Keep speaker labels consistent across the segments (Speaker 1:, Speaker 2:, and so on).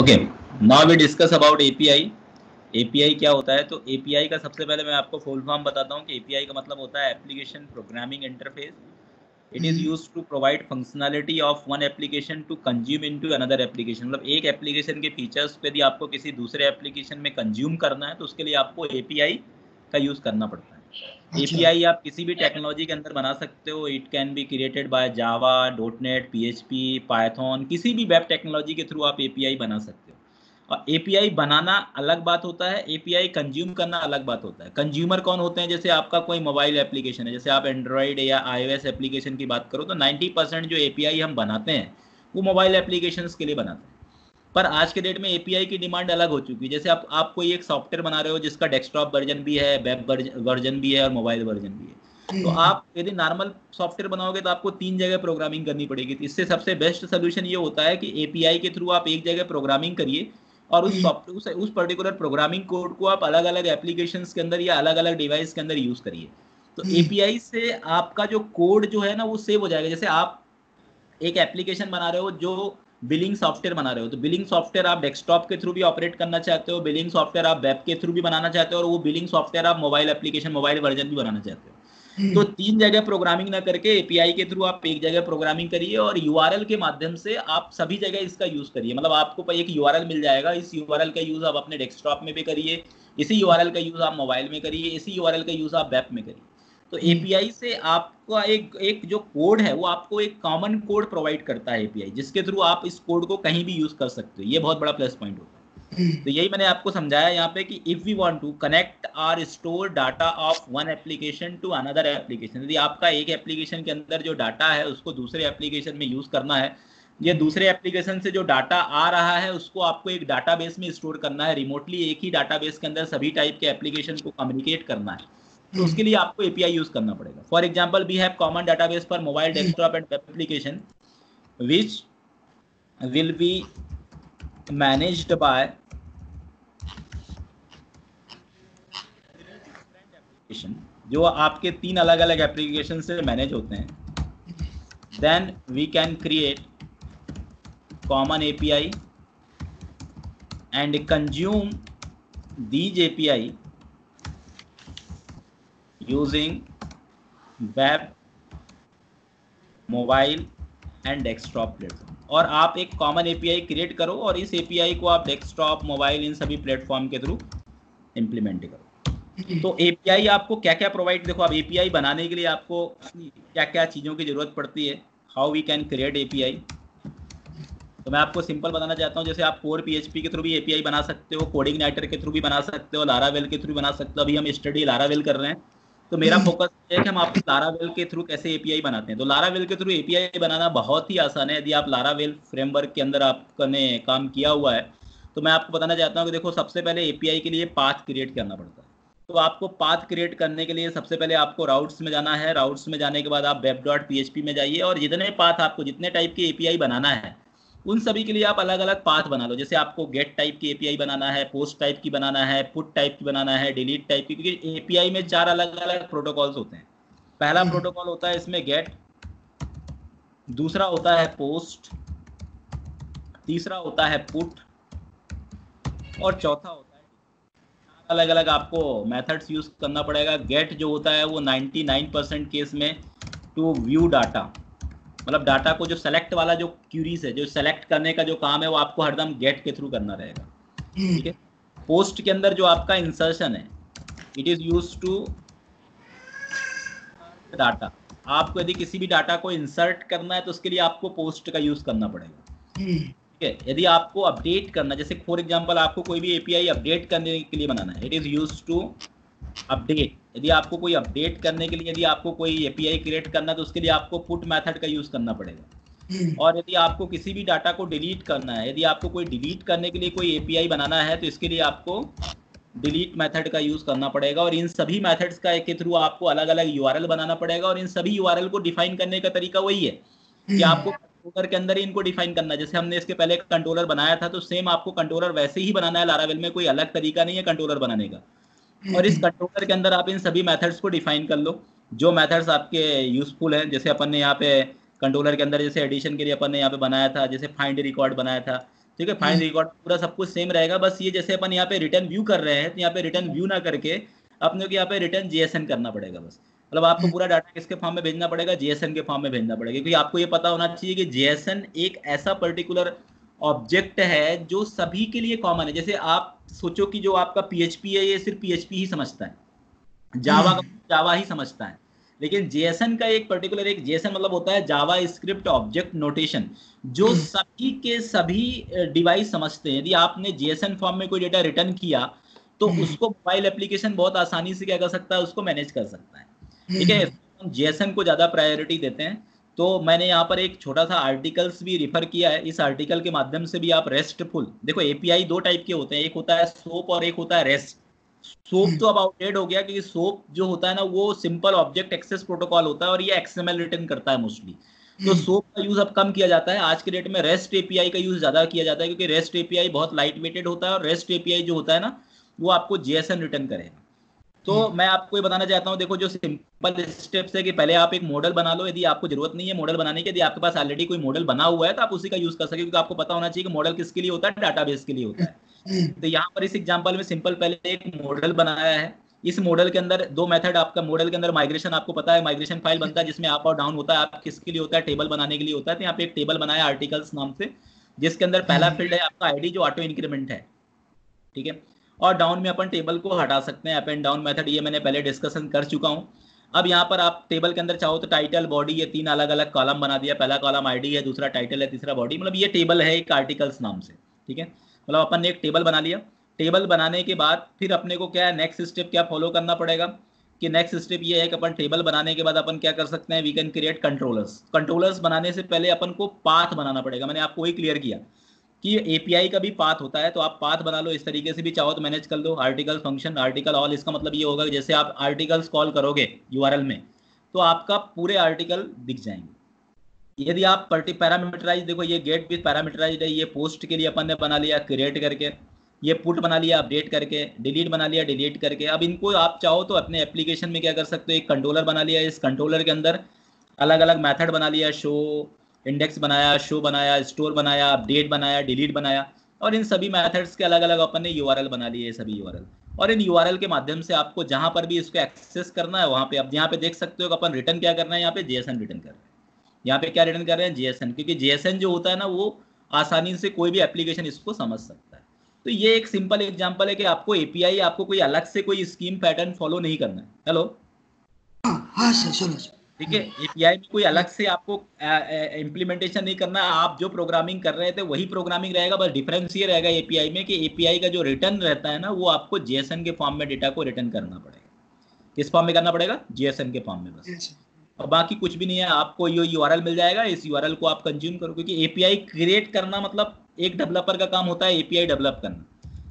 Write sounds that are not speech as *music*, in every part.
Speaker 1: Okay now we discuss about API API क्या होता है? तो एपीआई का सबसे पहले मैं आपको फुल फॉर्म बताता हूँ कि एपीआई का मतलब होता है application programming interface it is use to provide functionality of one application to consume in to another application मतलब एक एप्लीकेशन के फीचर्स को यदि आपको किसी दूसरे एप्लीकेशन में कंज्यूम करना है तो उसके लिए आपको एपीआई का यूज़ करना पड़ता है। एपीआई आप किसी भी टेक्नोलॉजी के अंदर बना सकते हो। It can be created by Java dot net P H P Python किसी भी वेब टेक्नोलॉजी के थ्रू आप एपीआई बना सकते हो। और एपीआई बनाना अलग बात होता है। एपीआई कंज्यूम करना अलग बात होता है। कंज्यूमर कौन होते हैं? जैसे आपका कोई मोबाइल एप्लीकेशन है। जैसे आप एंड्रॉयड या आईओएस एप्लीकेशन की बात करो तो 90 परसेंट जो एपीआई हम बनाते हैं, वो मोबाइल एप्लीकेशन के लिए बनाते हैं। पर आज के डेट में एपीआई की डिमांड अलग हो चुकी है। जैसे आप आप कोई एक सॉफ्टवेयर बना रहे हो जिसका डेस्कटॉप वर्जन भी है वेब वर्जन भी है और मोबाइल वर्जन भी है। तो। आप यदि नॉर्मल सॉफ्टवेयर बनाओगे तो आपको तीन जगह प्रोग्रामिंग करनी पड़ेगी। तो इससे सबसे बेस्ट सोल्यूशन ये होता है कि एपीआई के थ्रू आप एक जगह प्रोग्रामिंग करिए और उस सॉफ्टवेयर उस, उस पर्टिकुलर प्रोग्रामिंग कोड को आप अलग अलग एप्लीकेशन के अंदर या अलग अलग डिवाइस के अंदर यूज़ करिए। तो एपीआई। से आपका जो कोड जो है ना वो सेव हो जाएगा। जैसे आप एक एप्लीकेशन बना रहे हो जो बिलिंग सॉफ्टवेयर बना रहे हो तो बिलिंग सॉफ्टवेयर आप डेस्कटॉप के थ्रू भी ऑपरेट करना चाहते हो बिलिंग सॉफ्टवेयर आप वेब के थ्रू भी बनाना चाहते हो और वो बिलिंग सॉफ्टवेयर आप मोबाइल एप्लीकेशन मोबाइल वर्जन भी बनाना चाहते हो। हम्म। तो तीन जगह प्रोग्रामिंग ना करके एपीआई के थ्रू आप एक जगह प्रोग्रामिंग करिए और यूआरएल के माध्यम से आप सभी जगह इसका यूज़ करिए। मतलब आपको एक यूआरएल मिल जाएगा इस यूआरएल का यूज़ आप अपने डेस्कटॉप में भी करिए इसी यूआरएल का यूज़ आप मोबाइल में करिए इसी यूआरएल का यूज़ आप वेब में करिए। तो एपीआई। से आपका एक एक जो कोड है वो आपको एक कॉमन कोड प्रोवाइड करता है एपीआई जिसके थ्रू आप इस कोड को कहीं भी यूज़ कर सकते हो ये बहुत बड़ा प्लस पॉइंट होता है हम्म। तो यही मैंने आपको समझाया यहाँ पे कि if we want to connect or store data of one application to another application यदि आपका एक एप्लीकेशन के अंदर जो डाटा है उसको दूसरे एप्लीकेशन में यूज़ करना है ये दूसरे एप्लीकेशन से जो डाटा आ रहा है उसको आपको एक डाटाबेस में स्टोर करना है रिमोटली एक ही डाटाबेस के अंदर सभी टाइप के एप्लीकेशन को कम्युनिकेट करना है तो उसके लिए आपको एपीआई यूज़ करना पड़ेगा। For example we have common database for mobile desktop and web application which will be managed by जो आपके तीन अलग अलग एप्लीकेशन से मैनेज होते हैं। Then we can create common API and consume these API using web mobile and desktop platform और आप एक कॉमन एपीआई क्रिएट करो और इस एपीआई को आप डेस्कटॉप मोबाइल इन सभी प्लेटफॉर्म के थ्रू इम्प्लीमेंट करो। तो एपीआई आपको क्या क्या प्रोवाइड देखो आप एपीआई बनाने के लिए आपको क्या क्या चीज़ों की ज़रूरत पड़ती है how we can create API तो मैं आपको सिंपल बताना चाहता हूँ, जैसे आप कोर पीएचपी के थ्रू भी एपीआई बना सकते हो कोडिंग नाइटर के थ्रू भी बना सकते हो लारावेल के थ्रू बना सकते हो। अभी हम स्टडी लारावेल कर रहे हैं। तो मेरा फोकस। है कि हम आपको लारावेल के थ्रू कैसे एपीआई बनाते हैं। तो लारावेल के थ्रू एपीआई बनाना बहुत ही आसान है। यदि आप लारावेल फ्रेमवर्क के अंदर आपने काम किया हुआ है तो मैं आपको बताना चाहता हूँ कि देखो, सबसे पहले एपीआई के लिए पाथ क्रिएट करना पड़ता है। तो आपको पाथ क्रिएट करने के लिए सबसे पहले आपको राउट्स में जाना है। राउट्स में जाने के बाद आप वेब डॉट पी में जाइए और जितने पाथ आपको, जितने टाइप के एपीआई बनाना है उन सभी के लिए आप अलग अलग पाथ बना लो। जैसे आपको गेट टाइप की एपीआई बनाना है पोस्ट टाइप की बनाना है पुट टाइप की बनाना है डिलीट टाइप की क्योंकि एपीआई में चार अलग अलग प्रोटोकॉल्स होते हैं। पहला प्रोटोकॉल हम्म। होता है इसमें गेट दूसरा होता है पोस्ट तीसरा होता है पुट और चौथा होता है अलग अलग आपको मेथड्स यूज़ करना पड़ेगा। गेट जो होता है वो 99 परसेंट केस में टू व्यू डाटा मतलब डाटा को जो सेलेक्ट वाला जो क्यूरीज है जो सेलेक्ट करने का जो काम है वो आपको हरदम गेट के थ्रू करना रहेगा। ठीक है? पोस्ट के अंदर जो आपका इंसर्शन है it is use to data आपको यदि किसी भी डाटा को इंसर्ट करना है तो उसके लिए आपको पोस्ट का यूज़ करना पड़ेगा। ठीक है? यदि आपको अपडेट करना जैसे फॉर एग्जांपल आपको कोई भी एपीआई अपडेट करने के लिए बनाना है it is use to update यदि आपको कोई अपडेट करने के लिए यदि आपको कोई एपीआई क्रिएट करना है तो उसके लिए आपको पुट मेथड का यूज़ करना पड़ेगा। हम्म। और यदि आपको किसी भी डाटा को डिलीट करना है यदि आपको कोई डिलीट करने के लिए कोई एपीआई बनाना है तो इसके लिए आपको डिलीट मेथड का यूज़ करना पड़ेगा। और इन सभी मेथड्स का के थ्रू आपको अलग अलग यूआरएल बनाना पड़ेगा। और इन सभी यूआरएल को डिफाइन करने का तरीका वही है कि हम्म। आपको कंट्रोलर के अंदर ही इनको डिफाइन करना है। जैसे हमने इसके पहले कंट्रोलर बनाया था तो सेम आपको कंट्रोलर वैसे ही बनाना है। लारावेल में कोई अलग तरीका नहीं है कंट्रोलर बनाने का। और इस *clears throat* कंट्रोलर के अंदर आप इन सभी मेथड्स को डिफाइन कर लो। जो मेथड्स आपके यूजफुल हैं जैसे अपन ने यहाँ पे कंट्रोलर के अंदर जैसे एडिशन के लिए अपन ने यहाँ पे बनाया था जैसे फाइंड रिकॉर्ड बनाया था। ठीक है फ़ाइल रिकॉर्ड पूरा सब कुछ सेम रहेगा बस ये जैसे अपन यहाँ पे रिटर्न व्यू कर रहे हैं तो यहाँ पे रिटर्न व्यू ना करके अपने को यहाँ पे रिटर्न जीएसएन करना पड़ेगा बस। मतलब आपको पूरा डाटा किसके फॉर्म में भेजना पड़ेगा? जीएसएन के फॉर्म में भेजना पड़ेगा क्योंकि आपको ये पता होना चाहिए कि जीएसएन एक ऐसा पर्टिकुलर ऑब्जेक्ट है जो सभी के लिए कॉमन है। जैसे आप सोचो कि जो आपका पीएचपी है ये सिर्फ़ पीएचपी ही समझता है। जावा का जावा ही समझता है। लेकिन जेएसएन का एक पर्टिकुलर एक जेएसएन मतलब होता है जावा स्क्रिप्ट ऑब्जेक्ट नोटेशन जो सभी के सभी डिवाइस समझते हैं। यदि आपने जेएसएन फॉर्म में कोई डेटा रिटर्न किया तो उसको मोबाइल एप्लीकेशन बहुत आसानी से क्या कर सकता है? उसको मैनेज कर सकता है। ठीक है? जेएसएन को ज़्यादा प्रायोरिटी देते हैं। तो मैंने यहाँ पर एक छोटा सा आर्टिकल्स भी रिफर किया है। इस आर्टिकल के माध्यम से भी आप रेस्टफुल देखो एपीआई दो टाइप के होते हैं। एक होता है सोप और एक होता है रेस्ट सोप तो अब आउटडेट हो गया क्योंकि सोप जो होता है ना वो सिंपल ऑब्जेक्ट एक्सेस प्रोटोकॉल होता है और ये एक्सएमएल रिटर्न करता है मोस्टली तो सोप का यूज़ अब कम किया जाता है। आज के डेट में रेस्ट एपीआई का यूज़ ज़्यादा किया जाता है क्योंकि रेस्ट एपीआई बहुत लाइट वेटेड होता है और रेस्ट एपीआई जो होता है ना वो आपको जेएसएन रिटर्न करेगा। तो हम्म। मैं आपको ये बताना चाहता हूँ देखो जो सिंपल स्टेप्स है कि पहले आप एक मॉडल बना लो यदि आपको ज़रूरत नहीं है मॉडल बनाने की यदि आपके पास ऑलरेडी कोई मॉडल बना हुआ है तो आप उसी का यूज़ कर सके क्योंकि आपको पता होना चाहिए कि मॉडल किसके लिए होता है डाटाबेस के लिए होता है हम्म। तो यहाँ पर इस एग्ज़ाम्पल में सिंपल पहले एक मॉडल बनाया है इस मॉडल के अंदर दो मेथड आपका मॉडल के अंदर माइग्रेशन आपको पता है माइग्रेशन फ़ाइल बनता है जिसमें आप और डाउन होता है आप किसके लिए होता है टेबल बनाने के लिए होता है तो यहाँ पे एक टेबल बनाया आर्टिकल्स नाम से जिसके अंदर पहला फ़ील्ड हम्म। है आपका आईडी जो ऑटो इंक्रीमेंट है ठीक है और डाउन में अपन टेबल को हटा सकते हैं अप एंड डाउन मेथड ये मैंने पहले डिस्कशन कर चुका हूँ। अब यहाँ पर आप टेबल के अंदर चाहो तो टाइटल बॉडी ये तीन अलग अलग कॉलम बना दिया। पहला कॉलम आईडी है, दूसरा टाइटल है, तीसरा बॉडी मतलब ये टेबल है एक आर्टिकल्स नाम से, ठीक है? मतलब अपन ने एक टेबल बना लिया। टेबल बनाने के बाद फिर अपने को क्या है नेक्स्ट स्टेप क्या फॉलो करना पड़ेगा? कि नेक्स्ट स्टेप ये है कि अपन टेबल बनाने के बाद अपन क्या कर सकते हैं? We can create controllers controllers बनाने से पहले अपन को पाथ बनाना पड़ेगा। मैंने आपको वही क्लियर किया। कि एपीआई का भी पाथ होता है तो आप पाथ बना लो, इस तरीके से भी चाहो तो मैनेज कर लो आर्टिकल फ़ंक्शन आर्टिकल ऑल इसका मतलब ये होगा कि जैसे आप आर्टिकल्स कॉल करोगे यूआरएल में तो आपका पूरे आर्टिकल दिख जाएँगे। यदि आप पर्टी पैरामीटराइज देखो ये गेट भी पैरामीटराइज है, ये पोस्ट के लिए अपन ने बना लिया क्रिएट करके, ये पुट बना लिया अपडेट करके डिलीट बना लिया डिलीट करके, अब इनको आप चाहो तो अपने एप्लीकेशन में क्या कर सकते हो, एक कंट्रोलर बना लिया, इस कंट्रोलर के अंदर अलग अलग मेथड बना लिया शो इंडेक्स बनाया शो बनाया स्टोर बनाया अपडेट बनाया डिलीट बनाया और इन सभी मेथड्स के अलग अलग अपन ने यूआरएल बना लिए सभी यूआरएल और इन यूआरएल के माध्यम से आपको जहाँ पर भी इसको एक्सेस करना है वहाँ पे अब यहाँ पे देख सकते हो कि अपन रिटर्न क्या करना है यहाँ पे जेएसएन रिटर्न कर रहे हैं। यहाँ पे क्या रिटर्न कर रहे हैं? जेएसएन क्योंकि जेएसएन जो होता है ना वो आसानी से कोई भी एप्लीकेशन इसको समझ सकता है। तो ये एक सिंपल एग्ज़ाम्पल है कि आपको एपीआई आपको कोई अलग से कोई स्कीम पैटर्न फॉलो नहीं करना है। हेलो
Speaker 2: हाँ, हाँ सर चलो
Speaker 1: ठीक है एपीआई में कोई अलग से आपको इम्प्लीमेंटेशन नहीं करना आप जो प्रोग्रामिंग कर रहे थे वही प्रोग्रामिंग रहेगा बस डिफरेंस ये रहेगा एपीआई में कि एपीआई का जो रिटर्न रहता है ना वो आपको जेएसएन के फॉर्म में डेटा को रिटर्न करना पड़ेगा। किस फॉर्म में करना पड़ेगा? जेएसएन के फॉर्म में बस। और बाकी कुछ भी नहीं है आपको ये यूआरएल मिल जाएगा इस यू को आप कंज्यूम करो क्योंकि एपीआई क्रिएट करना मतलब एक डेवलपर का काम होता है एपीआई डेवलप करना।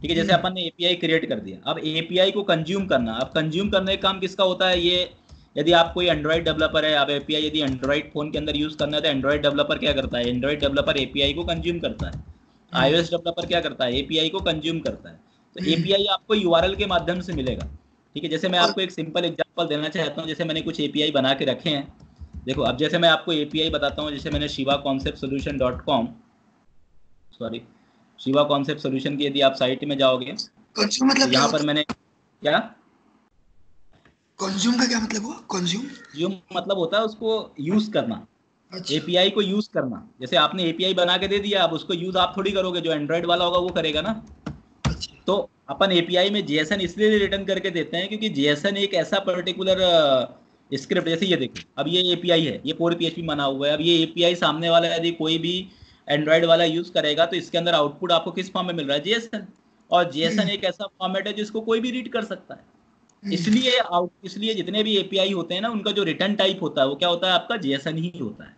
Speaker 1: ठीक है जैसे हम्म। अपन ने एपीआई क्रिएट कर दिया। अब एपीआई को कंज्यूम करना अब कंज्यूम करने का काम किसका होता है? ये यदि आप कोई एंड्रॉइड डेवलपर है आप एपीआई यदि एंड्रॉइड फ़ोन के अंदर यूज़ करना है तो एंड्रॉइड डेवलपर क्या करता है? एंड्रॉइड डेवलपर एपीआई को कंज्यूम करता है। आईओएस हम्म। डेवलपर क्या करता है? एपीआई को कंज्यूम करता है। तो एपीआई हम्म। आपको यूआरएल के माध्यम से मिलेगा। ठीक है जैसे मैं आपको एक सिंपल एग्ज़ाम्पल देना चाहता हूँ जैसे मैंने कुछ एपीआई बना के रखे हैं। देखो अब जैसे मैं आपको एपीआई बताता हूँ जैसे मैंने Shiva concept solution dot com sorry Shiva concept solution की यदि आप साइट में जाओगे मतलब यहाँ पर मैंने क्या?
Speaker 2: कंज्यूम का क्या मतलब हुआ कंज्यूम
Speaker 1: कंज्यूम मतलब होता है उसको यूज़ करना अच्छा। एपीआई को यूज़ करना जैसे आपने एपीआई बना के दे दिया अब उसको यूज़ आप थोड़ी करोगे जो एंड्रॉइड वाला होगा वो करेगा ना अच्छा। तो अपन एपीआई में जेएसएन इसलिए रिटर्न करके देते हैं क्योंकि जेएसएन एक ऐसा पर्टिकुलर स्क्रिप्ट जैसे ये देखो अब ये एपीआई है ये कोर पीएचपी बना हुआ है अब ये एपीआई सामने वाला यदि कोई भी एंड्रॉइड वाला यूज़ करेगा तो इसके अंदर आउटपुट आपको किस फॉर्म में मिल रहा है जेएसएन और जेएसएन हम्म। एक ऐसा फॉर्मेट है जिसको कोई भी रीड कर सकता है। इसलिए इसलिए जितने भी एपीआई होते हैं ना उनका जो रिटर्न टाइप होता है वो क्या होता है? आपका जेएसएन ही होता है।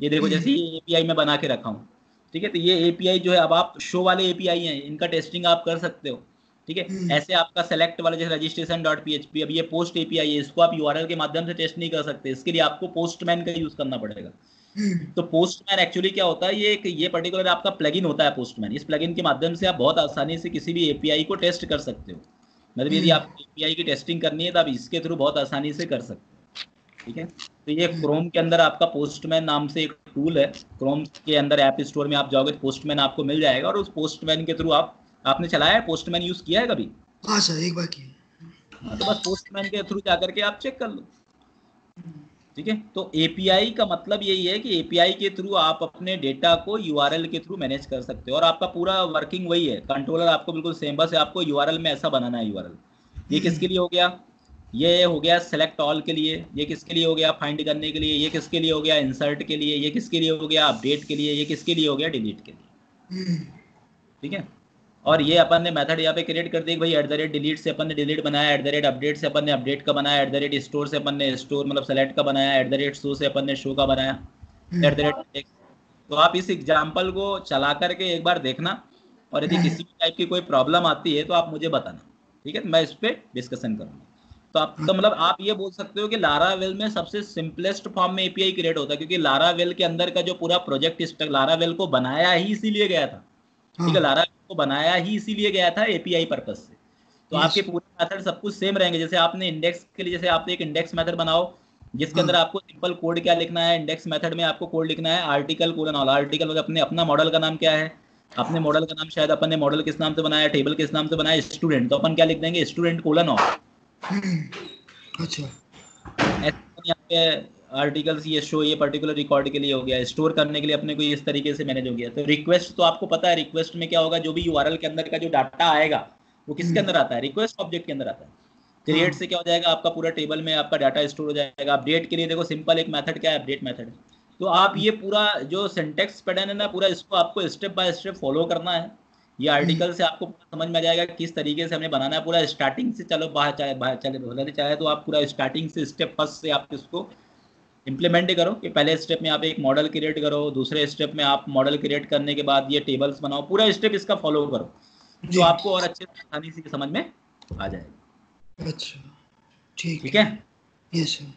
Speaker 1: ये देखो जैसे ये एपीआई में बना के रखा हूँ ठीक है? तो ये एपीआई जो है अब आप शो वाले एपीआई हैं इनका टेस्टिंग आप कर सकते हो ठीक है? हम्म। ऐसे आपका सेलेक्ट वाले जैसे registration dot P H P अब ये पोस्ट एपीआई है इसको आप यूआरएल के माध्यम से टेस्ट नहीं कर सकते इसके लिए आपको पोस्टमैन का यूज़ करना पड़ेगा। हम्म। तो पोस्टमैन एक्चुअली क्या होता है ये एक ये पर्टिकुलर आपका प्लगइन होता है पोस्टमैन इस प्लगइन के माध्यम से आप बहुत आसानी से किसी भी एपीआई को टेस्ट कर सकते हो। मतलब यदि हम्म। आप एपीआई की टेस्टिंग करनी है तो आप इसके थ्रू बहुत आसानी से कर सकते हो। ठीक है? तो ये क्रोम के अंदर आपका पोस्टमैन नाम से एक टूल है। क्रोम के अंदर ऐप स्टोर में आप जाओगे तो पोस्टमैन आपको मिल जाएगा और उस पोस्टमैन के थ्रू आप आपने चलाया है? पोस्टमैन यूज़ किया है कभी?
Speaker 2: हाँ सर एक बार किया
Speaker 1: हाँ, तो बस पोस्टमैन के थ्रू जाकर करके आप चेक कर लो। ठीक है? तो एपीआई का मतलब यही है कि एपीआई के थ्रू आप अपने डेटा को यूआरएल के थ्रू मैनेज कर सकते हो और आपका पूरा वर्किंग वही है। कंट्रोलर आपको बिल्कुल सेम बस आपको यूआरएल में ऐसा बनाना है यूआरएल ये किसके लिए हो गया? ये हो गया सेलेक्ट ऑल के लिए ये किसके लिए हो गया फाइंड करने के लिए ये किसके लिए हो गया इंसर्ट के लिए ये किसके लिए हो गया अपडेट के लिए ये किसके लिए हो गया डिलीट के लिए। ठीक है? और ये अपन ने मेथड यहाँ पे क्रिएट कर दी भाई एट द रेट डिलीट से अपन ने डिलीट बनाया एट द रेट अपडेट से अपन ने अपडेट का बनाया एट द रेट स्टोर से अपन ने स्टोर मतलब सेलेक्ट का बनाया एट द रेट शो से अपन ने शो का बनाया एट द रेट तो आप इस एग्ज़ाम्पल को चला करके एक बार देखना और यदि किसी भी टाइप की कोई प्रॉब्लम आती है तो आप मुझे बताना ठीक है? मैं इस पर डिस्कशन करूँगा। तो आप तो मतलब आप ये बोल सकते हो कि लारा वेल में सबसे सिंपलेस्ट फॉर्म में एपीआई क्रिएट होता है क्योंकि लारा वेल के अंदर का जो पूरा प्रोजेक्ट लारा वेल को बनाया ही इसीलिए गया था ठीक है? लारा को बनाया ही इसीलिए गया था एपीआई पर्पज से। तो आपके पूरे मेथड सब कुछ सेम रहेंगे। जैसे आपने इंडेक्स के लिए जैसे आप एक इंडेक्स मेथड बनाओ जिसके अंदर आपको सिंपल कोड क्या लिखना है इंडेक्स मेथड में आपको कोड लिखना है आर्टिकल कोलन ऑल आर्टिकल मतलब अपने अपना मॉडल का नाम क्या है? अपने मॉडल का नाम शायद अपन ने मॉडल किस नाम से बनाया टेबल किस नाम से बनाया स्टूडेंट तो अपन क्या लिख देंगे? स्टूडेंट कोलन ऑल
Speaker 2: अच्छा।
Speaker 1: आर्टिकल्स ये शो ये पर्टिकुलर रिकॉर्ड के लिए हो गया स्टोर करने के लिए अपने को इस तरीके से मैनेज हो गया। तो रिक्वेस्ट तो आपको पता है रिक्वेस्ट में क्या होगा जो भी यूआरएल के अंदर का जो डाटा आएगा वो किसके अंदर आता है? रिक्वेस्ट ऑब्जेक्ट के अंदर आता है। क्रिएट से क्या हो जाएगा आपका पूरा टेबल में आपका डाटा स्टोर हो जाएगा। अपडेट के लिए देखो सिंपल एक मेथड क्या है अपडेट मेथड तो आप ये पूरा जो सिंटेक्स पैटर्न है ना पूरा इसको आपको स्टेप बाय स्टेप फॉलो करना है। ये आर्टिकल से आपको समझ में आ जाएगा किस तरीके से हमें बनाना है। पूरा स्टार्टिंग से चलो बाहर चाहे बाहर चले चाहे तो आप पूरा स्टार्टिंग से स्टेप फ़र्स्ट से आप इसको इम्प्लीमेंट करो कि पहले स्टेप में आप एक मॉडल क्रिएट करो दूसरे स्टेप में आप मॉडल क्रिएट करने के बाद ये टेबल्स बनाओ पूरा स्टेप इसका फॉलो करो जो आपको और अच्छे से आसानी से समझ में आ जाएगा।
Speaker 2: अच्छा ठीक
Speaker 1: ठीक है?
Speaker 2: Yes sir